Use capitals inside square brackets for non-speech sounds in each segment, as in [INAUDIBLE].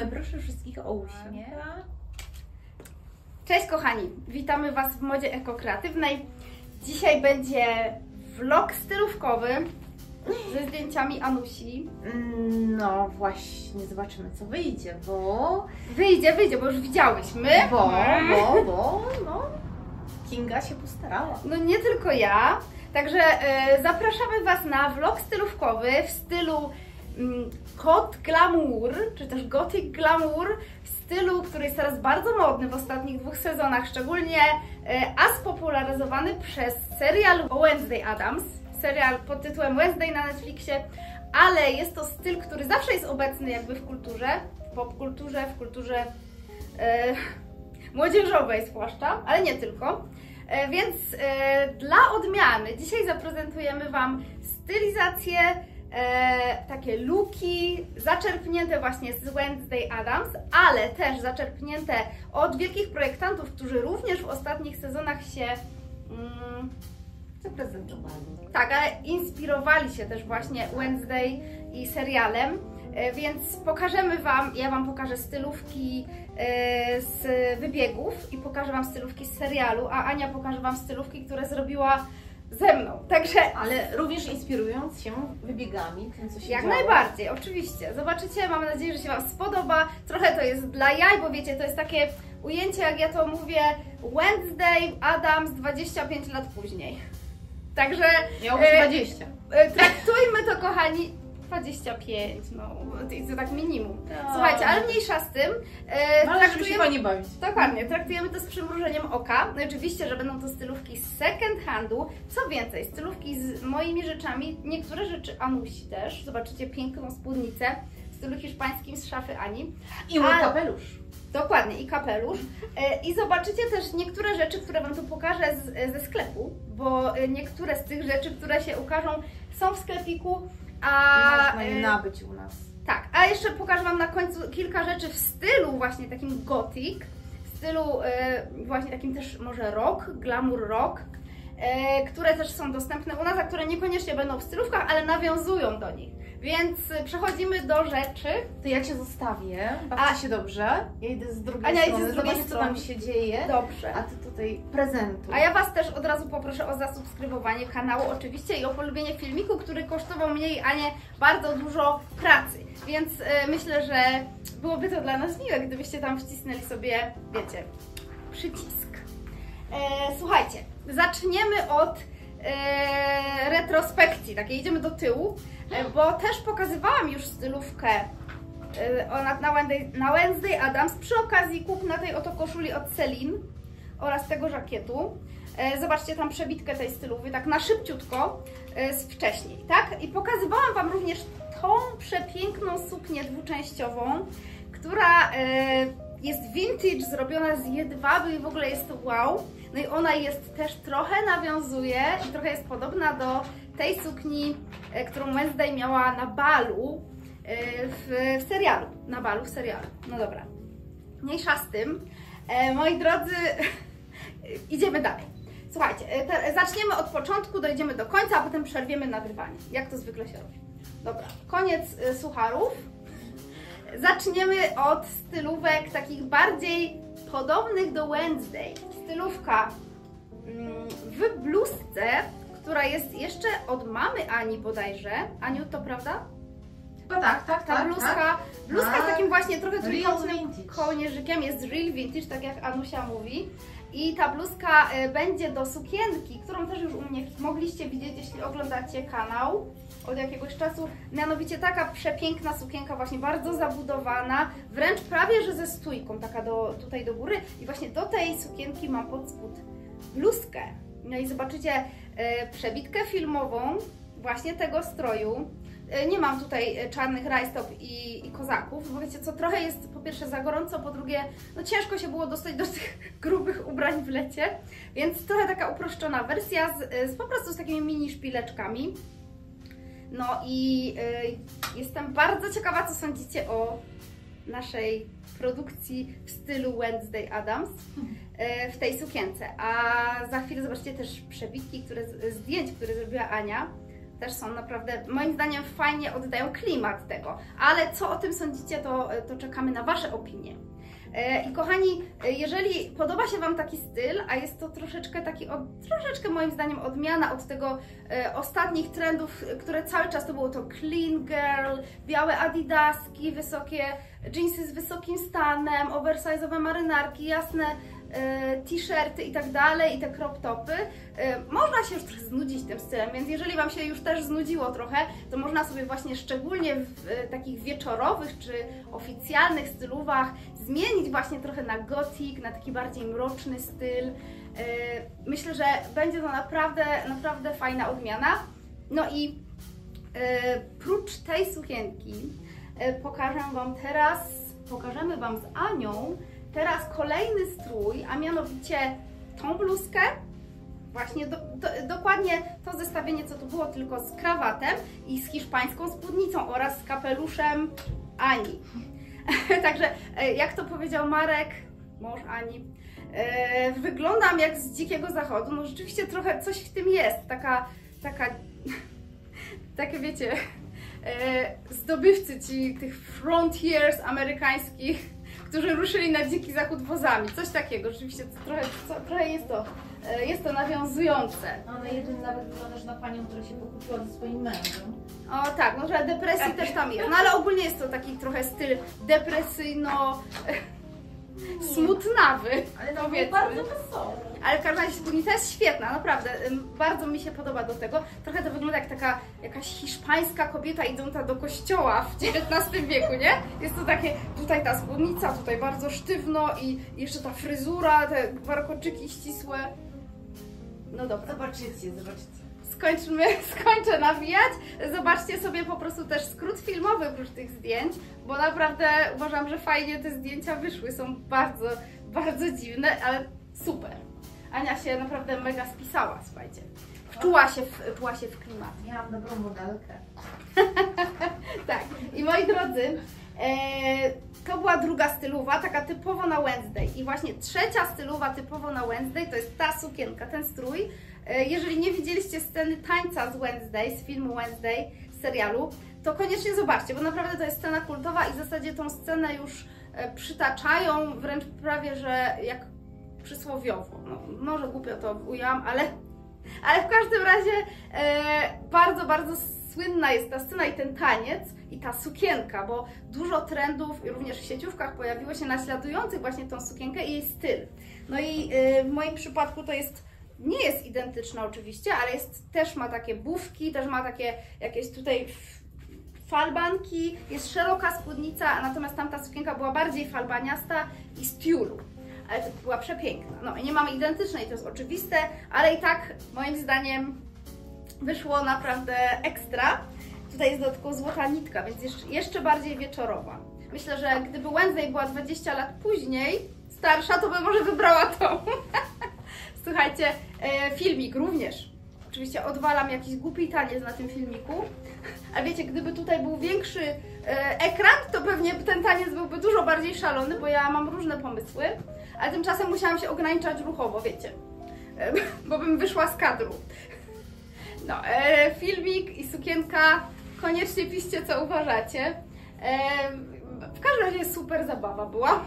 Proszę wszystkich o uśmiech. Cześć kochani, witamy Was w modzie ekokreatywnej. Dzisiaj będzie vlog stylówkowy ze zdjęciami Anusi. No właśnie, zobaczymy co wyjdzie, bo... Wyjdzie, wyjdzie, bo już widziałyśmy. Bo, bo, bo, no... Kinga się postarała. No nie tylko ja. Także e, zapraszamy Was na vlog stylówkowy w stylu mm, Hot Glamour, czy też Gothic Glamour, w stylu, który jest teraz bardzo modny w ostatnich dwóch sezonach, szczególnie e, a spopularyzowany przez serial Wednesday Adams, serial pod tytułem Wednesday na Netflixie, ale jest to styl, który zawsze jest obecny jakby w kulturze, w popkulturze, w kulturze e, młodzieżowej zwłaszcza, ale nie tylko. E, Więc e, dla odmiany dzisiaj zaprezentujemy Wam stylizację, e, takie looki zaczerpnięte właśnie z Wednesday Adams, ale też zaczerpnięte od wielkich projektantów, którzy również w ostatnich sezonach się mm, Zaprezentowali. tak, ale inspirowali się też właśnie Wednesday i serialem, e, więc pokażemy Wam, ja Wam pokażę stylówki e, z wybiegów i pokażę Wam stylówki z serialu, a Ania pokaże Wam stylówki, które zrobiła ze mną. Także Ale również inspirując się wybiegami, tym co się jak działo. najbardziej, oczywiście. Zobaczycie, mam nadzieję, że się Wam spodoba. Trochę to jest dla jaj, bo wiecie, to jest takie ujęcie, jak ja to mówię, Wednesday Adams 25 lat później. Także Miało być e, 20. E, Traktujmy to, kochani, 25, no, to- to tak minimum. Tak. Słuchajcie, ale mniejsza z tym. E, No, ale żeby się traktujemy, fajnie bawić. dokładnie, traktujemy to z przymrużeniem oka. No i oczywiście, że będą to stylówki z second handu. Co więcej, stylówki z moimi rzeczami, niektóre rzeczy Anusi też. Zobaczycie piękną spódnicę w stylu hiszpańskim z szafy Ani. I mój Ale- kapelusz. Dokładnie, i kapelusz. E, I zobaczycie też niektóre rzeczy, które Wam tu pokażę z, ze sklepu, bo e, niektóre z tych rzeczy, które się ukażą, są w sklepiku, a... Można e, nabyć u nas. tak, a jeszcze pokażę Wam na końcu kilka rzeczy w stylu właśnie takim gothic, w stylu e, właśnie takim też może rock, glamour rock, e, które też są dostępne u nas, a które niekoniecznie będą w stylówkach, ale nawiązują do nich. Więc przechodzimy do rzeczy. To ja Cię zostawię, bawcie A- się dobrze. Ja idę z drugiej idzie strony, z drugiej zobaczę co strony. tam się dzieje. Dobrze. A Ty tutaj prezentuj. A ja Was też od razu poproszę o zasubskrybowanie kanału oczywiście i o polubienie filmiku, który kosztował mnie i Anię bardzo dużo pracy. Więc e, myślę, że byłoby to dla nas miłe, gdybyście tam wcisnęli sobie, wiecie, przycisk. E, słuchajcie, zaczniemy od e, retrospekcji, takiej idziemy do tyłu, e, bo też pokazywałam już stylówkę e, na, Wednesday, na Wednesday Adams przy okazji kupna tej oto koszuli od Celine oraz tego żakietu. E, Zobaczcie tam przebitkę tej stylówy, tak na szybciutko e, z wcześniej, tak? I pokazywałam Wam również tą przepiękną suknię dwuczęściową, która e, jest vintage, zrobiona z jedwaby i w ogóle jest to wow. No i ona jest też trochę nawiązuje i trochę jest podobna do tej sukni, którą Wednesday miała na balu w, serialu. Na balu w serialu. No dobra. Mniejsza z tym. Moi drodzy, [LAUGHS] idziemy dalej. Słuchajcie, te, zaczniemy od początku, dojdziemy do końca, a potem przerwiemy nagrywanie. Jak to zwykle się robi. Dobra, koniec e, sucharów. Zaczniemy od stylówek takich bardziej podobnych do Wednesday. Stylówka mm, w bluzce, która jest jeszcze od mamy Ani bodajże. Aniu, to prawda? Chyba tak, tak, Ta tak. bluzka, tak. bluzka Tak. z takim właśnie trochę trójkątnym kołnierzykiem, jest real vintage, tak jak Anusia mówi. I ta bluzka e, będzie do sukienki, którą też już u mnie mogliście widzieć, jeśli oglądacie kanał od jakiegoś czasu. Mianowicie taka przepiękna sukienka, właśnie bardzo zabudowana, wręcz prawie że ze stójką, taka do, tutaj do góry. I właśnie do tej sukienki mam pod spód bluzkę. No i zobaczycie e, przebitkę filmową właśnie tego stroju. E, Nie mam tutaj e, czarnych rajstop i, i kozaków, bo wiecie co, trochę jest po pierwsze za gorąco, po drugie, no ciężko się było dostać do [LAUGHS] tych grubych ubrań w lecie, więc trochę taka uproszczona wersja z, e, z po prostu z takimi mini szpileczkami. No i e, jestem bardzo ciekawa, co sądzicie o naszej produkcji w stylu Wednesday Adams w tej sukience. A za chwilę zobaczycie też przebitki które, zdjęć, które zrobiła Ania też są naprawdę, moim zdaniem, fajnie oddają klimat tego. Ale co o tym sądzicie, to, to czekamy na Wasze opinie. E, I kochani, e, jeżeli podoba się Wam taki styl, a jest to troszeczkę taki, od, troszeczkę moim zdaniem odmiana od tego e, ostatnich trendów, które cały czas to było to clean girl, białe adidaski, wysokie jeansy z wysokim stanem, oversize'owe marynarki, jasne t-shirty i tak dalej, i te crop topy, e, można się już trochę znudzić tym stylem, więc jeżeli Wam się już też znudziło trochę, to można sobie właśnie szczególnie w e, takich wieczorowych czy oficjalnych stylówach zmienić właśnie trochę na gothic, na taki bardziej mroczny styl. Myślę, że będzie to naprawdę, naprawdę fajna odmiana. No i prócz tej sukienki pokażę Wam teraz, pokażemy Wam z Anią Teraz kolejny strój, a mianowicie tą bluzkę, właśnie do, do, dokładnie to zestawienie, co tu było, tylko z krawatem i z hiszpańską spódnicą oraz z kapeluszem Ani. [LAUGHS] Także, e, jak to powiedział Marek, mąż Ani, e, wyglądam jak z dzikiego zachodu. No rzeczywiście trochę coś w tym jest, taka, taka, [LAUGHS] takie wiecie, e, zdobywcy ci tych frontiers amerykańskich którzy ruszyli na dziki zachód wozami. Coś takiego, rzeczywiście trochę, co, trochę jest to, e, jest to nawiązujące. A na jednym nawet wyglądasz na panią, która się pokupiła ze swoim mężem. O tak, no że depresji też tam jest. No ale ogólnie jest to taki trochę styl depresyjno smutnawy. Ale to bardzo wesoły. Ale w każdym razie spódnica jest świetna, naprawdę. Bardzo mi się podoba do tego. Trochę to wygląda jak taka jakaś hiszpańska kobieta idąca do kościoła w XIX wieku, nie? Jest to takie, tutaj ta spódnica, tutaj bardzo sztywno i jeszcze ta fryzura, te warkoczyki ścisłe. No dobra. Zobaczycie, zobaczycie skończymy, [LAUGHS] skończę nawijać. Zobaczcie sobie po prostu też skrót filmowy oprócz tych zdjęć, bo naprawdę uważam, że fajnie te zdjęcia wyszły. Są bardzo, bardzo dziwne, ale super. Ania się naprawdę mega spisała, słuchajcie. Wczuła się w, wczuła się w klimat. Miałam dobrą modelkę. [LAUGHS] tak. I moi drodzy, e, to była druga stylowa, taka typowo na Wednesday. I właśnie trzecia stylowa typowo na Wednesday to jest ta sukienka, ten strój. E, jeżeli nie widzieliście sceny tańca z Wednesday, z filmu Wednesday, z serialu, to koniecznie zobaczcie, bo naprawdę to jest scena kultowa i w zasadzie tą scenę już e, przytaczają, wręcz prawie, że jak przysłowiowo. No, może głupio to ujęłam, ale, ale w każdym razie e, bardzo, bardzo słynna jest ta scena i ten taniec i ta sukienka, bo dużo trendów również w sieciówkach pojawiło się naśladujących właśnie tą sukienkę i jej styl. No i e, w moim przypadku to jest nie jest identyczna oczywiście, ale jest, też ma takie bufki, też ma takie jakieś tutaj falbanki, jest szeroka spódnica, natomiast tamta sukienka była bardziej falbaniasta i z tiulu. Ale to była przepiękna. No i nie mamy identycznej, to jest oczywiste, ale i tak moim zdaniem wyszło naprawdę ekstra. Tutaj jest dodatkowo złota nitka, więc jeszcze, bardziej wieczorowa. Myślę, że gdyby Wednesday była 20 lat później, starsza, to by może wybrała tą. [LAUGHS] Słuchajcie, e, filmik również. Oczywiście odwalam jakiś głupi taniec na tym filmiku. A wiecie, gdyby tutaj był większy e, ekran, to pewnie ten taniec byłby dużo bardziej szalony, bo ja mam różne pomysły. Ale tymczasem musiałam się ograniczać ruchowo, wiecie. E, [LAUGHS] bo bym wyszła z kadru. No, e, filmik i sukienka. Koniecznie piszcie, co uważacie. E, w każdym razie super zabawa była.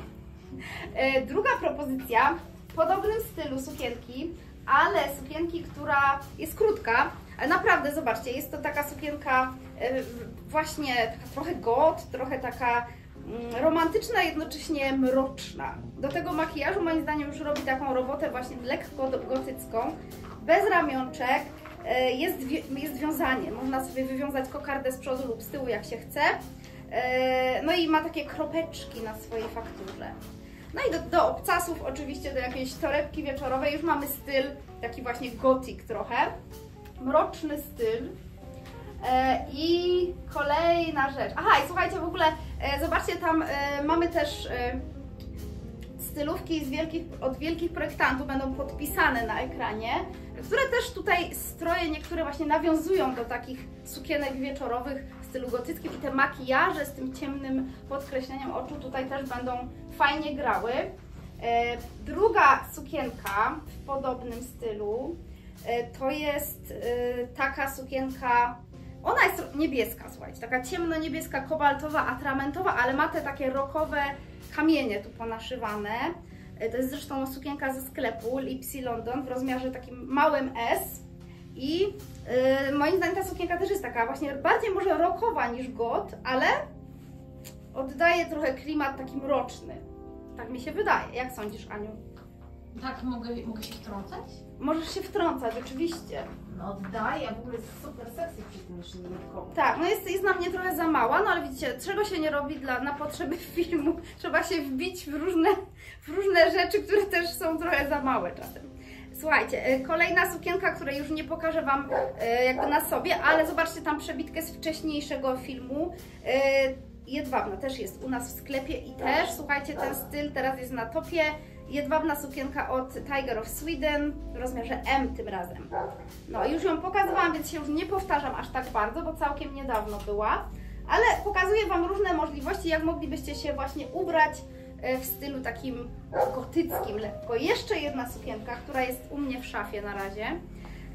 E, druga propozycja w podobnym stylu sukienki, ale sukienki, która jest krótka, ale naprawdę, zobaczcie, jest to taka sukienka e, właśnie taka trochę got, trochę taka romantyczna, jednocześnie mroczna. Do tego makijażu moim zdaniem już robi taką robotę właśnie lekko gotycką, bez ramionczek, e, jest, jest wiązanie, można sobie wywiązać kokardę z przodu lub z tyłu jak się chce. E, no i ma takie kropeczki na swojej fakturze. No i do, do obcasów oczywiście, do jakiejś torebki wieczorowej już mamy styl taki właśnie gothic trochę. Mroczny styl. E, I kolejna rzecz. Aha, i słuchajcie, w ogóle e, zobaczcie, tam e, mamy też stylówki wielkich, od wielkich projektantów, będą podpisane na ekranie, które też tutaj stroje niektóre właśnie nawiązują do takich sukienek wieczorowych w stylu gotyckim i te makijaże z tym ciemnym podkreśleniem oczu tutaj też będą fajnie grały. Druga sukienka w podobnym stylu To jest taka sukienka, ona jest niebieska, słuchajcie, taka ciemno-niebieska, kobaltowa, atramentowa, ale ma te takie rokowe kamienie tu ponaszywane. E, To jest zresztą sukienka ze sklepu Lipsy London w rozmiarze takim małym S. I yy, moim zdaniem ta sukienka też jest taka właśnie bardziej może rockowa niż god, ale oddaje trochę klimat taki mroczny. Tak mi się wydaje. Jak sądzisz, Aniu? Tak, mogę, mogę się wtrącać? Możesz się wtrącać, oczywiście. No oddaję, w ogóle jest super sexy przy tym szynnikowym. Tak, no jest, jest na mnie trochę za mała, no ale widzicie, czego się nie robi dla, na potrzeby [LAUGHS] filmu. Trzeba się wbić w różne, w różne rzeczy, które też są trochę za małe czasem. Słuchajcie, y, kolejna sukienka, której już nie pokażę Wam y, jakby na sobie, ale zobaczcie tam przebitkę z wcześniejszego filmu. Y, Jedwabna też jest u nas w sklepie i też, słuchajcie, ten styl teraz jest na topie. Jedwabna sukienka od Tiger of Sweden w rozmiarze M tym razem. No już ją pokazywałam, więc się już nie powtarzam aż tak bardzo, bo całkiem niedawno była. Ale pokazuję Wam różne możliwości, jak moglibyście się właśnie ubrać e, w stylu takim gotyckim lekko. Jeszcze jedna sukienka, która jest u mnie w szafie na razie.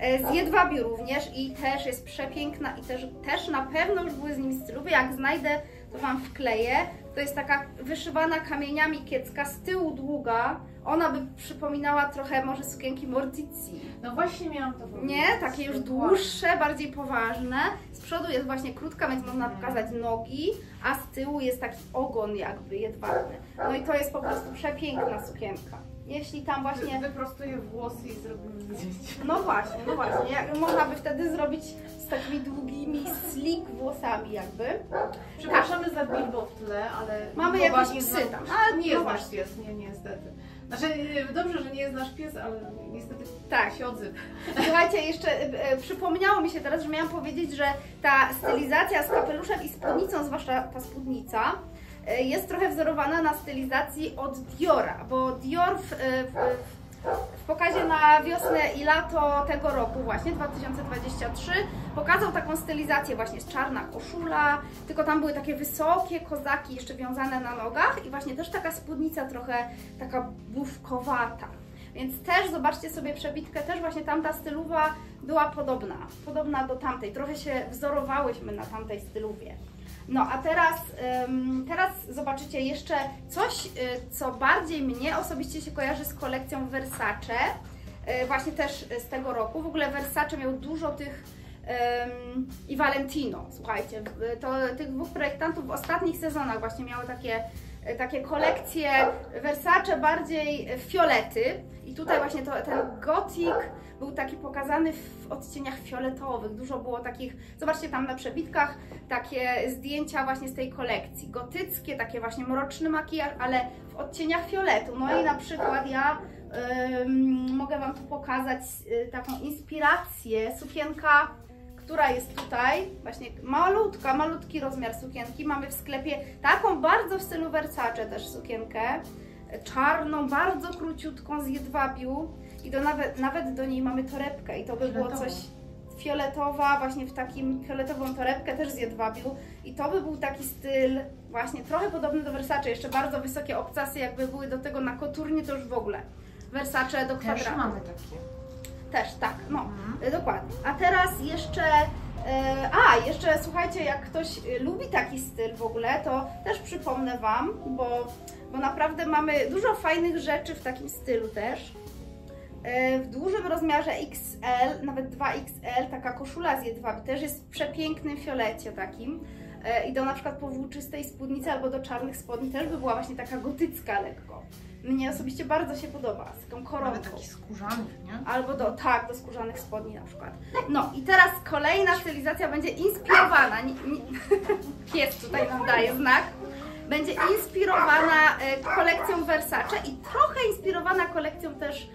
E, Z jedwabiu również i też jest przepiękna i też, też na pewno już były z nimi stylowe. Jak znajdę, Wam wkleję. To jest taka wyszywana kamieniami kiecka, z tyłu długa. Ona by przypominała trochę może sukienki Mortici. No właśnie miałam to powiedzieć. Nie, takie już dłuższe, bardziej poważne. Z przodu jest właśnie krótka, więc można pokazać nogi, a z tyłu jest taki ogon jakby jedwabny. No i to jest po prostu przepiękna sukienka. Jeśli tam właśnie... Wy- Wyprostuję włosy i zrobimy zdjęcie. No właśnie, no właśnie. Można by wtedy zrobić z takimi długimi slick włosami jakby. Przepraszamy za bilbo w tle, ale... Mamy jakieś psy tam, A, nie jest no nasz właśnie. pies, nie, niestety. Znaczy, e, dobrze, że nie jest nasz pies, ale niestety Tak. się odzywa. Słuchajcie, jeszcze e, e, przypomniało mi się teraz, że miałam powiedzieć, że ta stylizacja z kapeluszem i spódnicą, zwłaszcza ta spódnica, jest trochę wzorowana na stylizacji od Diora, bo Dior w, e, w, w pokazie na wiosnę i lato tego roku właśnie, 2023, pokazał taką stylizację właśnie z czarna koszula, tylko tam były takie wysokie kozaki jeszcze wiązane na nogach i właśnie też taka spódnica trochę taka bufkowata. Więc też zobaczcie sobie przebitkę, też właśnie tamta stylowa była podobna, podobna do tamtej. Trochę się wzorowałyśmy na tamtej stylowie. No a teraz, teraz zobaczycie jeszcze coś, y, co bardziej mnie osobiście się kojarzy z kolekcją Versace, y, właśnie też z tego roku. W ogóle Versace miał dużo tych i Valentino, słuchajcie, to tych dwóch projektantów w ostatnich sezonach właśnie miały takie takie kolekcje Versace bardziej fiolety i tutaj właśnie to, ten gotik był taki pokazany w odcieniach fioletowych. Dużo było takich, zobaczcie tam na przebitkach, takie zdjęcia właśnie z tej kolekcji. Gotyckie, takie właśnie mroczny makijaż, ale w odcieniach fioletu. No i na przykład ja mogę Wam tu pokazać y, taką inspirację. Sukienka która jest tutaj, właśnie malutka, malutki rozmiar sukienki. Mamy w sklepie taką bardzo w stylu Versace też sukienkę, czarną, bardzo króciutką z jedwabiu i do nawet, nawet do niej mamy torebkę i to by było coś fioletowa, właśnie w takim fioletową torebkę też z jedwabiu i to by był taki styl właśnie trochę podobny do Versace, jeszcze bardzo wysokie obcasy jakby były do tego na koturnie to już w ogóle. Versace do Też kwadratu. mamy takie. Też, tak, no. Mhm. Y, Dokładnie. A teraz jeszcze. e, A, jeszcze słuchajcie, jak ktoś y, lubi taki styl w ogóle, to też przypomnę Wam, bo, bo naprawdę mamy dużo fajnych rzeczy w takim stylu też. E, W dużym rozmiarze XL, nawet 2XL, taka koszula z jedwabi też jest w przepięknym fiolecie takim. I do na przykład powłóczystej spódnicy albo do czarnych spodni też by była właśnie taka gotycka lekko. Mnie osobiście bardzo się podoba, z taką koronką. Nawet taki skórzany, nie? Albo do, tak, do skórzanych spodni na przykład. No i teraz kolejna stylizacja będzie inspirowana. Nie, nie, [LAUGHS] pies tutaj nam daje znak. Będzie inspirowana e, kolekcją Versace i trochę inspirowana kolekcją też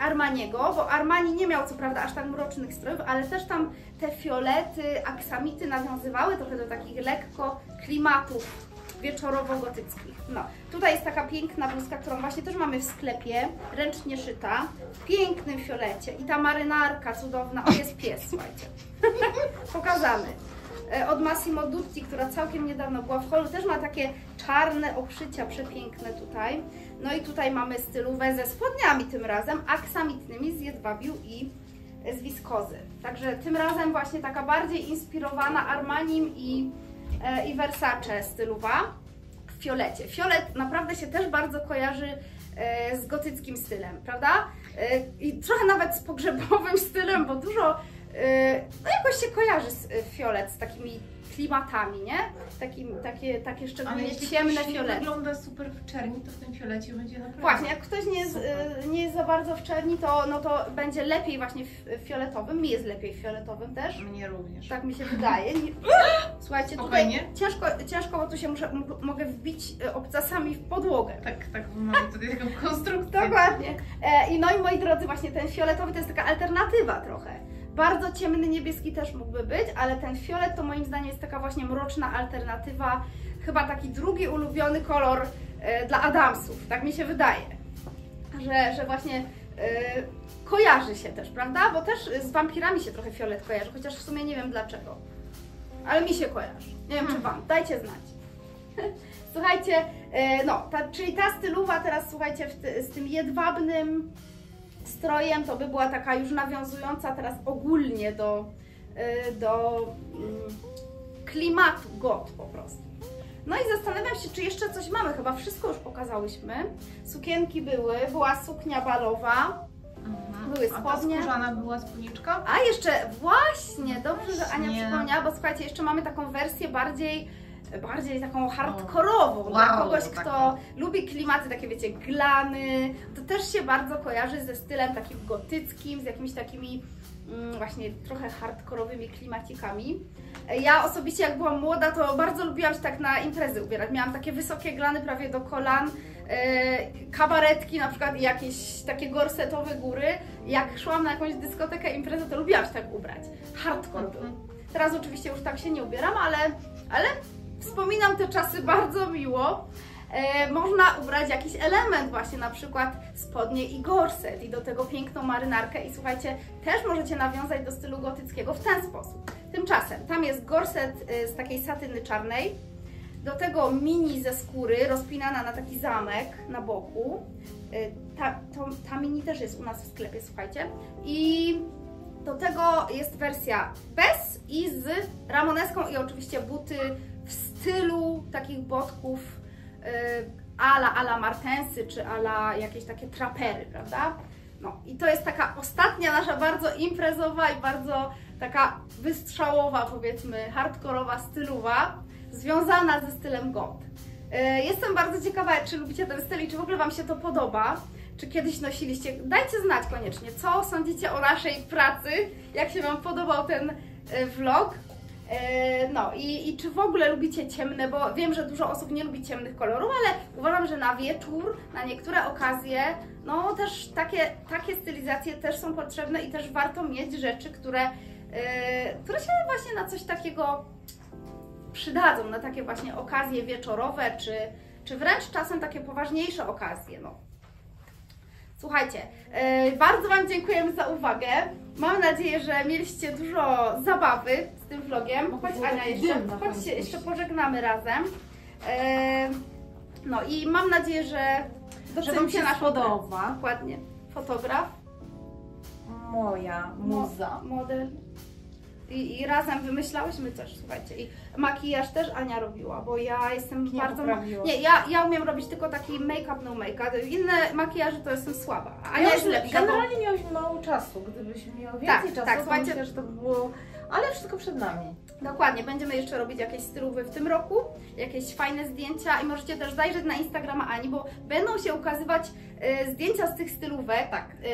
Armaniego, bo Armani nie miał co prawda aż tak mrocznych strojów, ale też tam te fiolety, aksamity nawiązywały trochę do takich lekko klimatów wieczorowo-gotyckich. No, tutaj jest taka piękna bluzka, którą właśnie też mamy w sklepie, ręcznie szyta, w pięknym fiolecie i ta marynarka cudowna, o jest pies, słuchajcie, [LAUGHS] pokazany. E, Od Massimo Dutti, która całkiem niedawno była w holu, też ma takie czarne okrzycia przepiękne tutaj. No i tutaj mamy stylówę ze spodniami tym razem, aksamitnymi z jedwabiu i z wiskozy. Także tym razem właśnie taka bardziej inspirowana Armanim i, i Versace stylowa w fiolecie. Fiolet naprawdę się też bardzo kojarzy e, z gotyckim stylem, prawda? E, I trochę nawet z pogrzebowym stylem, bo dużo, e, no jakoś się kojarzy z, e, fiolet z takimi klimatami, nie? Takim, takie, takie szczególnie jeśli ciemne fiolety. wygląda super w czerni, to w tym fiolecie będzie naprawdę Właśnie, jak ktoś nie jest, super. y, nie jest za bardzo w czerni, to, no to będzie lepiej właśnie w fioletowym. Mi jest lepiej w fioletowym też. Mnie również. Tak mi się wydaje. [LAUGHS] Słuchajcie, Spokojnie. tutaj ciężko, ciężko, bo tu się muszę, mogę wbić y, obcasami w podłogę. Tak, tak, mamy tutaj taką [LAUGHS] konstrukcję. Dokładnie. E, I no i moi drodzy, właśnie ten fioletowy to jest taka alternatywa trochę. Bardzo ciemny niebieski też mógłby być, ale ten fiolet to moim zdaniem jest taka właśnie mroczna alternatywa. Chyba taki drugi ulubiony kolor e, dla Adamsów, tak mi się wydaje. Że, że właśnie e, kojarzy się też, prawda? Bo też z wampirami się trochę fiolet kojarzy, chociaż w sumie nie wiem dlaczego. Ale mi się kojarzy. Nie wiem czy Wam, dajcie znać. [LAUGHS] Słuchajcie, e, no, ta, czyli ta stylowa teraz, słuchajcie, ty, z tym jedwabnym strojem, to by była taka już nawiązująca teraz ogólnie do, e, do mm, klimatu got po prostu. No i zastanawiam się, czy jeszcze coś mamy, chyba wszystko już pokazałyśmy. Sukienki były, była suknia balowa, Mhm. Były A spodnie. skórzana była spódniczka? a jeszcze właśnie, dobrze, że Ania Właśnie. przypomniała, bo słuchajcie, jeszcze mamy taką wersję bardziej bardziej taką hardkorową, dla Wow, kogoś, taką. kto lubi klimaty takie, wiecie, glany. To też się bardzo kojarzy ze stylem takim gotyckim, z jakimiś takimi mm, właśnie trochę hardkorowymi klimacikami. Ja osobiście jak byłam młoda, to bardzo lubiłam się tak na imprezy ubierać. Miałam takie wysokie glany prawie do kolan, e, kabaretki na przykład i jakieś takie gorsetowe góry. Jak szłam na jakąś dyskotekę, imprezę, to lubiłam się tak ubrać. Hardcore był. Mhm. Teraz oczywiście już tak się nie ubieram, ale, ale wspominam te czasy bardzo miło. E, można ubrać jakiś element, właśnie na przykład spodnie i gorset, i do tego piękną marynarkę. I słuchajcie, też możecie nawiązać do stylu gotyckiego w ten sposób. Tymczasem tam jest gorset y, z takiej satyny czarnej, do tego mini ze skóry, rozpinana na taki zamek na boku. Y, Ta, to, ta mini też jest u nas w sklepie, słuchajcie. I do tego jest wersja bez i z ramoneską i oczywiście buty w stylu takich botków y, ala, ala martensy, czy ala jakieś takie trapery, prawda? No i to jest taka ostatnia nasza bardzo imprezowa i bardzo taka wystrzałowa, powiedzmy, hardkorowa stylowa, związana ze stylem goth. Y, Jestem bardzo ciekawa, czy lubicie ten styl i czy w ogóle Wam się to podoba. Czy kiedyś nosiliście? Dajcie znać koniecznie, co sądzicie o naszej pracy, jak się Wam podobał ten y, vlog. E, No i, i czy w ogóle lubicie ciemne, bo wiem, że dużo osób nie lubi ciemnych kolorów, ale uważam, że na wieczór, na niektóre okazje, no też takie, takie stylizacje też są potrzebne i też warto mieć rzeczy, które, e, które się właśnie na coś takiego przydadzą, na takie właśnie okazje wieczorowe, czy, czy wręcz czasem takie poważniejsze okazje. No. Słuchajcie, e, bardzo Wam dziękujemy za uwagę. Mam nadzieję, że mieliście dużo zabawy z tym vlogiem. Chodź Był Ania, jeszcze, chodź się jeszcze pożegnamy razem. E, No i mam nadzieję, że Że Wam się naszą spodoba. pracę. Dokładnie. Fotograf, Moja muza. mo- model. I, I razem wymyślałyśmy coś, słuchajcie. I makijaż też Ania robiła, bo ja jestem Nie bardzo. poprawiła. Nie, ja, ja umiem robić tylko taki make-up, no make-up. Inne makijaże to jestem słaba. a Ania Ja jest lepsza. Bo... Generalnie miałyśmy mało czasu. Gdybyśmy miały Tak, więcej czasu, tak, to słuchajcie- myślę, że to by było... Ale wszystko przed nami. Dokładnie, będziemy jeszcze robić jakieś stylowy w tym roku, jakieś fajne zdjęcia i możecie też zajrzeć na Instagrama Ani, bo będą się ukazywać e, zdjęcia z tych stylówek, tak, e,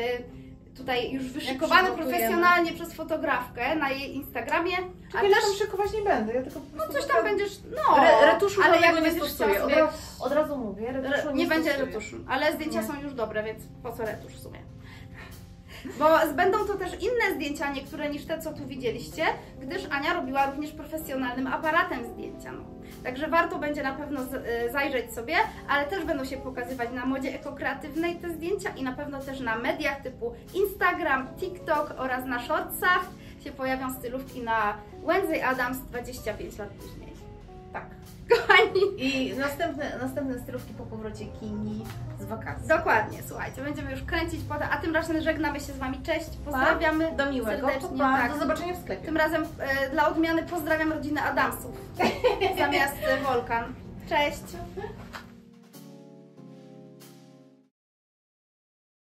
tutaj już przygotujemy. profesjonalnie przez fotografkę na jej Instagramie, a Czego ja też tam szykować nie będę. Ja tylko no coś tam będziesz, no, Re, retuszu ale jak nie stosuję. Od, sobie ra, od razu mówię, retuszu Re- nie, nie będzie retuszu, ale zdjęcia Nie. są już dobre, więc po co retusz w sumie? Bo będą to też inne zdjęcia, niektóre niż te, co tu widzieliście, gdyż Ania robiła również profesjonalnym aparatem zdjęcia. No. Także warto będzie na pewno y, zajrzeć sobie, ale też będą się pokazywać na modzie ekokreatywnej te zdjęcia i na pewno też na mediach typu Instagram, TikTok oraz na shortsach się pojawią stylówki na Wednesday Adams 25 lat później. Tak. [LAUGHS] Kochani, I następne, następne stylówki po powrocie Kingi z wakacji. dokładnie, słuchajcie, będziemy już kręcić potem, a tymczasem żegnamy się z Wami. Cześć, pozdrawiamy Do miłego. serdecznie. Pa, pa. Tak. Do zobaczenia w sklepie. Tym razem e, dla odmiany pozdrawiam rodzinę Adamsów [LAUGHS] zamiast e, Wolkan. Cześć!